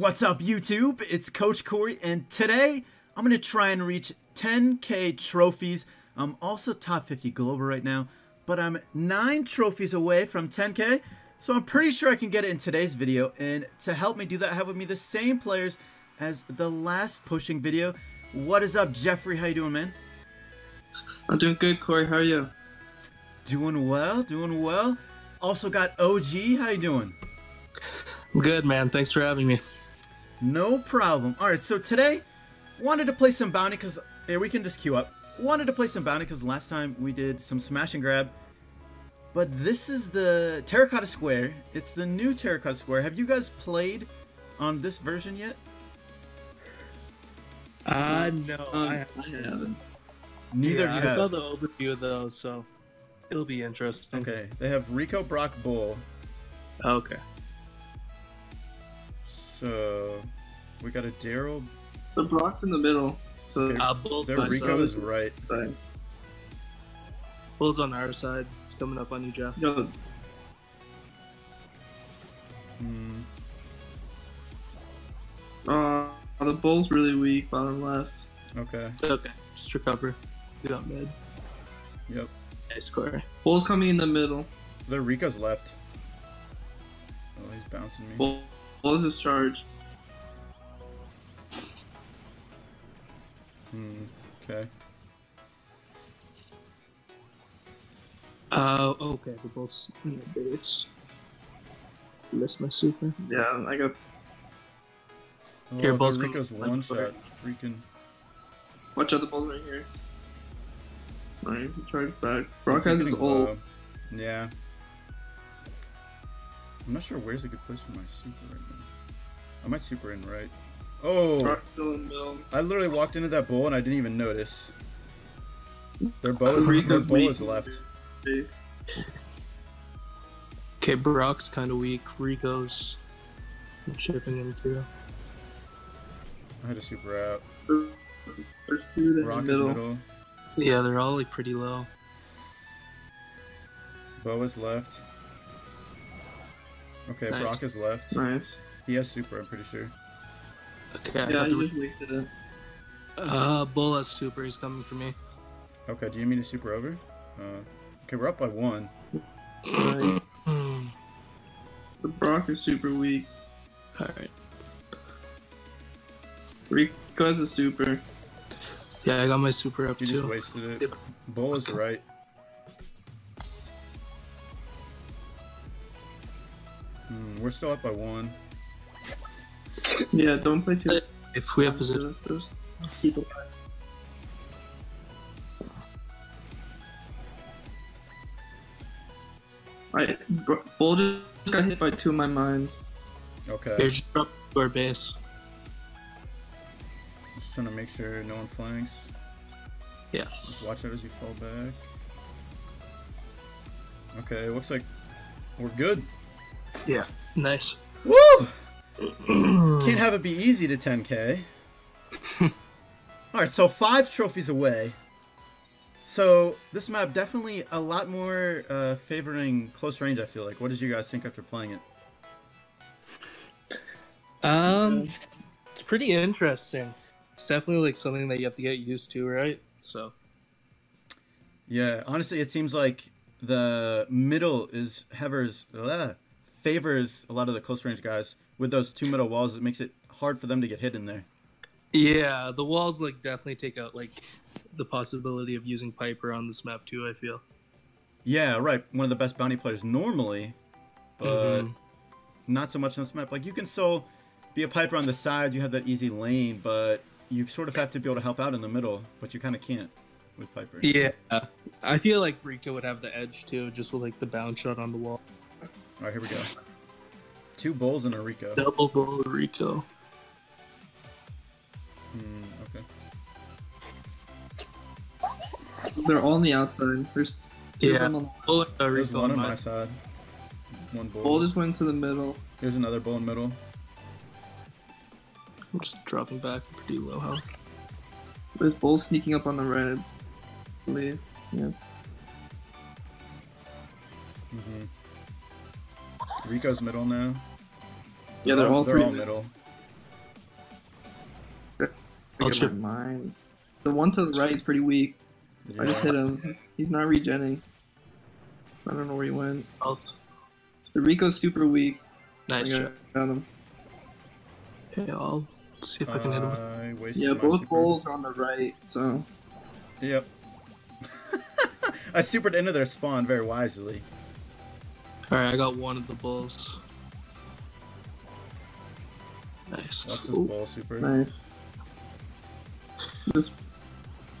What's up, YouTube? It's Coach Corey, and today I'm going to try and reach 10k trophies. I'm also top 50 global right now, but I'm 9 trophies away from 10k, so I'm pretty sure I can get it in today's video. And to help me do that, I have with me the same players as the last pushing video. What is up, Jeffrey? How you doing, man? I'm doing good, Corey. How are you? Doing well, doing well. Also got OG. How you doing? I'm good, man. Thanks for having me. No problem. All right, so today, wanted to play some bounty because here we can just queue up. Wanted to play some bounty because last time we did some smash and grab. But this is the Terracotta Square. It's the new Terracotta Square. Have you guys played on this version yet? Uh, no, Um, I, I haven't. Neither yeah, of you I saw the overview of those, so it'll be interesting. Okay, they have Rico, Brock, Bull. Okay. So we got a Daryl. The Brock's in the middle. So Okay. Uh, Bull's, Rico side. is right. sorry. Bull's on our side. It's coming up on you, Jeff. Yo, Hmm. uh, the Bull's really weak, bottom left. Okay. It's okay. Just recover. You got mid. Yep. Nice, Corey. Bull's coming in the middle. Their Rico's left. Oh, he's bouncing me. Bull, Bull's his charge. Hmm. Okay. Uh, okay. The Bull's in the base. Missed my super. Yeah, I got. Oh, Here, their Bull's coming. Rico's one shot. Freaking. Watch out, the Bull's right here. Alright, he charged back. Brock has his Getting ult. Yeah. I'm not sure where's a good place for my super right now. I might super in right. Oh, Brock's still in the middle. I literally walked into that Bull and I didn't even notice. Their Bull is, their Rico's Bull is left. Okay, Brock's kind of weak. Rico's shipping him too. I had to super out. There's two in Rock the is middle. middle. Yeah, they're all like pretty low. Bull is left. Okay, Nice. Brock is left. Nice. He has super, I'm pretty sure. Okay, I Yeah, got he just wasted it. uh, Bull has super. He's coming for me. Okay, do you mean a super over? Uh, okay, we're up by one. Right. The Brock is super weak. Alright. Rico has a super. Yeah, I got my super up You just too. wasted it. Yep. Bull is right. We're still up by one. Yeah, don't play too. If we have position. Just keep it. I Bull just got hit by two of my mines. Okay. Here, just drop to our base. Just trying to make sure no one flanks. Yeah. Just watch out as you fall back. Okay, it looks like we're good. Yeah. Nice. Woo! Can't have it be easy to 10k. Alright, so five trophies away. So this map definitely a lot more uh, favoring close range, I feel like. What did you guys think after playing it? Um, it's pretty interesting. It's definitely like something that you have to get used to, right? So. Yeah, honestly, it seems like the middle is Hever's uh, favors a lot of the close range guys with those two middle walls. It makes it hard for them to get hit in there. Yeah, the walls like definitely take out like the possibility of using Piper on this map too. I feel. Yeah, right. One of the best bounty players normally, but Mhm. not so much on this map. Like you can still be a piper on the sides. You have that easy lane, but you sort of have to be able to help out in the middle. But you kind of can't with Piper. Yeah, I feel like Rico would have the edge too, just with like the bounce shot on the wall. All right, here we go. Two bulls and a Rico. Double bull Rico. Hmm, okay. They're all on the outside. There's two Yeah. of them on Bull and There's Rico one on on my my side. One bull. Bull just went to the middle. Here's another bull in the middle. I'm just dropping back pretty low health. There's Bull sneaking up on the right. I believe. Yeah. hmm Rico's middle now. Yeah, they're all they're all mid. middle. I'll chip. mines. The one to the right is pretty weak. I just hit him. He's not regenning. I don't know where he went. Oh. The Rico's super weak. Nice I got him. Okay, I'll see if I can hit him. I Yeah, both super. bulls are on the right, so Yep. I supered into their spawn very wisely. Alright, I got one of the bulls. Nice. That's this Ooh, ball super. nice. This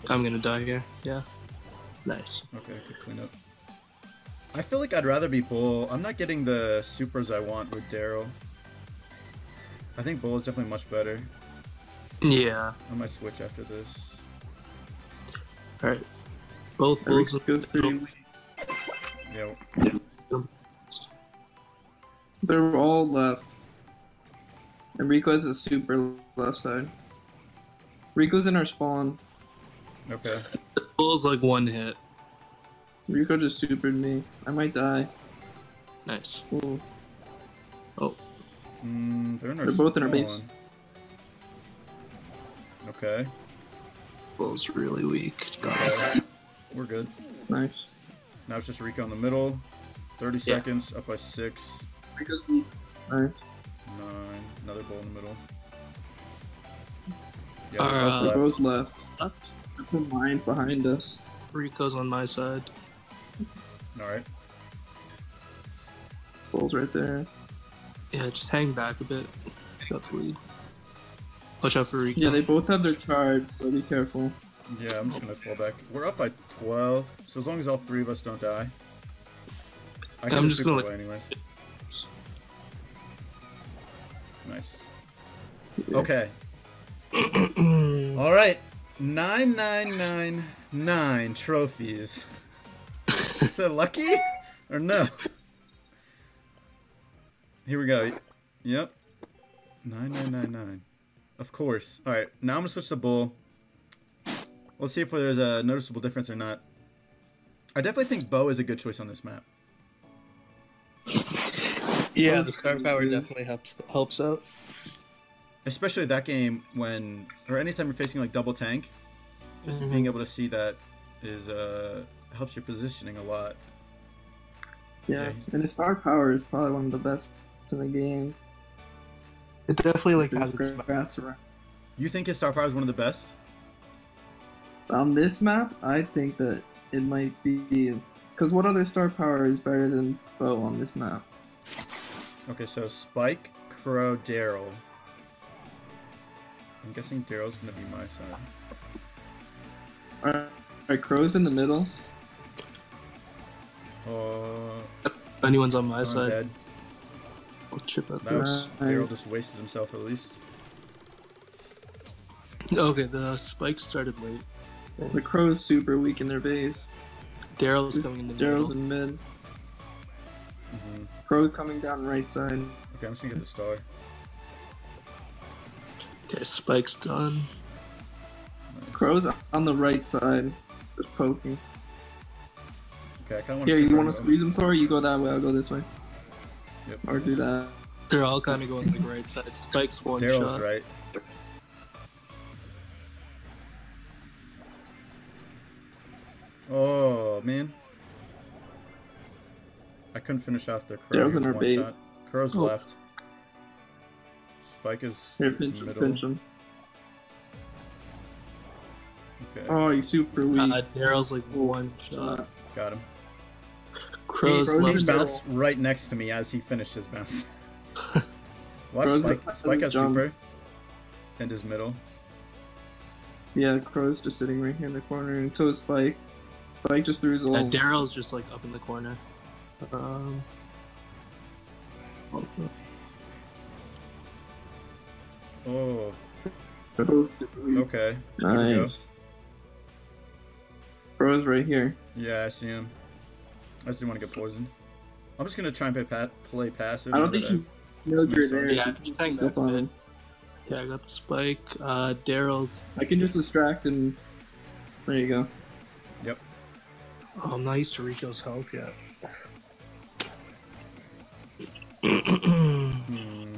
I'm gonna die here. Yeah. Nice. Okay, good cleanup. I feel like I'd rather be bull. I'm not getting the supers I want with Daryl. I think bull is definitely much better. Yeah. I might switch after this. Alright. Both bulls. Rico's pretty weak. Yeah. They're all left. And Rico has a super left side. Rico's in our spawn. Okay. Bulls like one hit. Rico just supered me. I might die. Nice. Ooh. Oh, Mm, they're in our They're both in our base. Okay. bulls really weak. Okay. We're good. Nice. Now it's just Rico in the middle. 30 Yeah. seconds, up by 6. Rico's weak. Nice. 9. Another bull in the middle. Yeah, Uh, they're both They're left. both left. Left. I put mines behind us. Rico's on my side. Alright. Bulls right there. Yeah, just hang back a bit. Got the lead. Watch out for Rico. Yeah, they both have their charge, so be careful. Yeah, I'm just gonna fall back. We're up by 12, so as long as all three of us don't die. I I'm just super gonna- away anyways. Nice. Yeah. Okay. All right. Nine nine nine nine trophies. Is that lucky or no? Here we go. Yep. Nine nine nine nine. Of course. All right. Now I'm gonna switch to bull. Let's see if there's a noticeable difference or not. I definitely think Bull is a good choice on this map. Yeah, the star really power good. definitely helps helps out. Especially that game when, or anytime you're facing like double tank, just Mhm. being able to see that is uh helps your positioning a lot. Yeah, Yeah, and the star power is probably one of the best in the game. It definitely like There's has its grass around. You think his star power is one of the best? On this map, I think that it might be because what other star power is better than Bull on this map? Okay, so Spike, Crow, Daryl. I'm guessing Daryl's gonna be my side. Alright, alright, Crow's in the middle. Oh, If anyone's on my I'm side, dead. I'll chip up. That was Daryl just wasted himself at least. Okay, the spike started late. The Crow's super weak in their base. Daryl's coming in the Daryl's middle. in mid. Hmm Crow's coming down right side. Okay, I'm just gonna get the star. Okay, spike's done. Nice. Crow's on the right side, just poking. Okay, I kinda want Here, you want to squeeze him, Thor? You go that way, I'll go this way. Yep. Or do that. They're all kind of going to the right side. Spike's one Daryl's shot. right. Oh man. I couldn't finish off their crow. Daryl's in our one bait. shot. Crow's Oh. left. Spike is Here, pinch him, middle. pinch him. Okay, Oh, he's super weak. Uh, Daryl's like one shot. got him. Crow's Crow's He left. middle. bounced right next to me as he finished his bounce. Watch Crow's Spike. has Spike his has jump. super. And his middle. Yeah, Crow's just sitting right here in the corner, and so is Spike. Spike just threw his Uh, little. Daryl's just like up in the corner. Um, Oh, okay. Here. Nice. Crow's right here. Yeah, I see him. I just didn't want to get poisoned. I'm just gonna try and play, pa- play passive. I don't think you he I've- knows Makes you're there. Yeah, so just hang go back a bit. fine. yeah, I got the spike. Uh, Daryl's. I can just distract and. There you go. Yep. Oh, I'm not used to Rico's health yet. Hmm,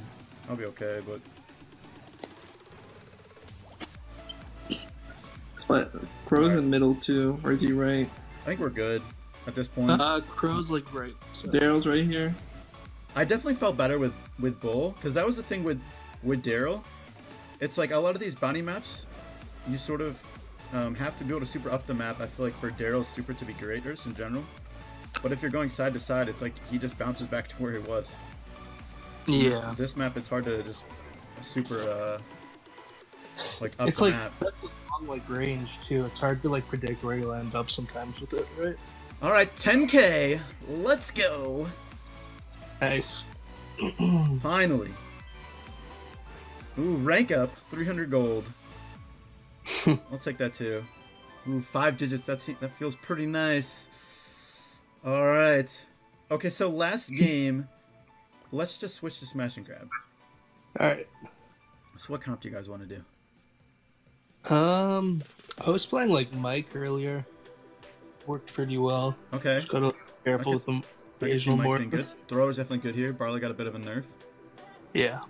I'll be okay, but But Crow's Alright. in middle too, or is he right? I think we're good at this point. Uh, Crow's like right. So. Daryl's right here. I definitely felt better with with Bull because that was the thing with with Daryl. It's like a lot of these bounty maps, you sort of um, have to be able to super up the map. I feel like for Daryl's super to be great, or in general. But if you're going side to side, it's like he just bounces back to where he was. This- Yeah. This, map, it's hard to just super uh, like up It's the like map. such a long like range too. It's hard to like predict where you'll end up sometimes with it, right? All right, 10k. Let's go. Nice. Finally. Ooh, rank up, 300 gold. I'll take that too. Ooh, five digits. That's that feels pretty nice. All right. Okay, so last game, let's just switch to smash and grab. All right. So, what comp do you guys want to do? Um, I was playing like Mike earlier. Worked pretty well. Okay, Just gotta be careful I with them I can see occasional Mike more. being good. Thrower's definitely good here. Barley got a bit of a nerf. Yeah.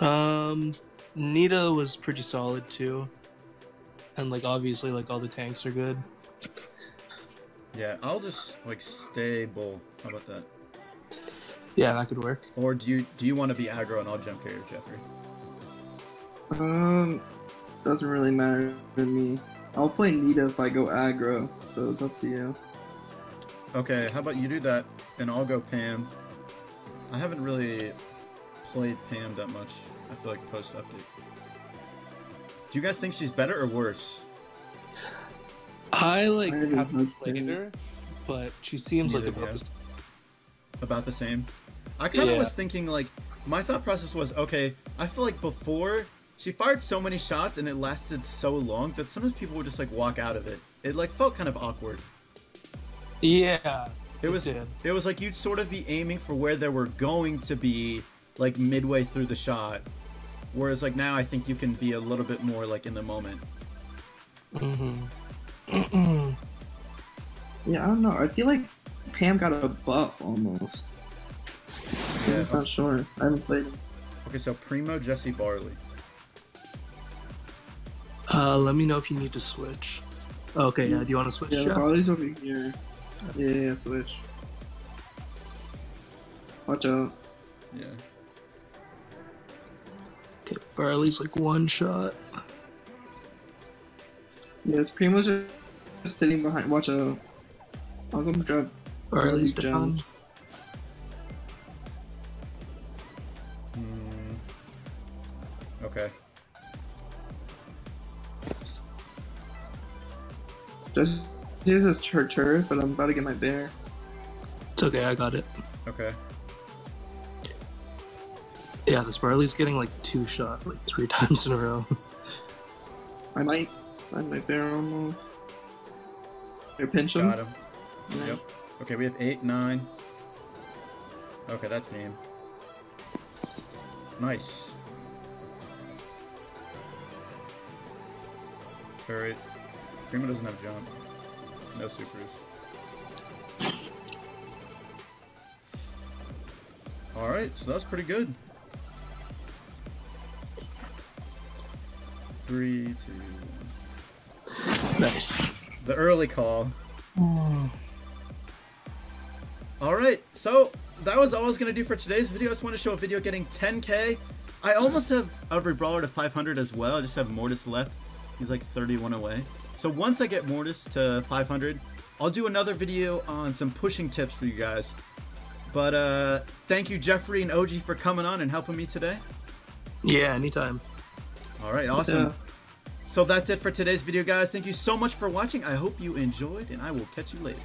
Um, Nita was pretty solid too. And like obviously like all the tanks are good. Yeah, I'll just like stay bull. How about that? Yeah, that could work. Or do you do you want to be aggro and I'll jump here, Jeffrey? Um, doesn't really matter to me. I'll play Nita if I go aggro, so it's up to you. Okay, how about you do that and I'll go Pam. I haven't really played Pam that much. I feel like post update. Do you guys think she's better or worse? I like I think haven't that's played fair. her, but she seems like Neither about the About the same. I kind of Yeah. was thinking like my thought process was okay. I feel like before she fired so many shots and it lasted so long that sometimes people would just like walk out of it. It like felt kind of awkward. Yeah. It was did. it was like you'd sort of be aiming for where they were going to be like midway through the shot. Whereas like now I think you can be a little bit more like in the moment. Mm-hmm. Yeah, I don't know. I feel like Pam got a buff almost. Yeah, I'm Yeah. just not sure. I haven't played. it. Okay, so Primo, Jessie, Barley. uh, let me know if you need to switch. Okay, yeah. Do you want to switch? Yeah, the Jeff? Barley's over here. Yeah, yeah, switch. Watch out. Yeah. Okay, Barley's like one shot. Yeah, it's pretty much just just sitting behind. Watch out. I'll go grab. Barley's Barley down. gems. Hmm. Okay. Just use this her turret, but I'm about to get my bear. It's okay, I got it. Okay. Yeah, this Barley's getting like two shot like three times in a row. I might find my bear almost. Here, pinch him. Got him. Nice. Yep. Okay, we have eight, nine. Okay, that's me. Nice. Alright. Primo doesn't have jump. No supers. Alright, so that's pretty good. Three, two, one. nice. The early call. Alright, so that was all I was going to do for today's video. I just want to show a video getting 10k. I almost have every brawler to 500 as well. I just have Mortis left. He's like 31 away. So once I get Mortis to 500, I'll do another video on some pushing tips for you guys. But uh, thank you, Jeffrey and OG, for coming on and helping me today. Yeah, anytime. All right, awesome. Yeah. So that's it for today's video, guys. Thank you so much for watching. I hope you enjoyed, and I will catch you later.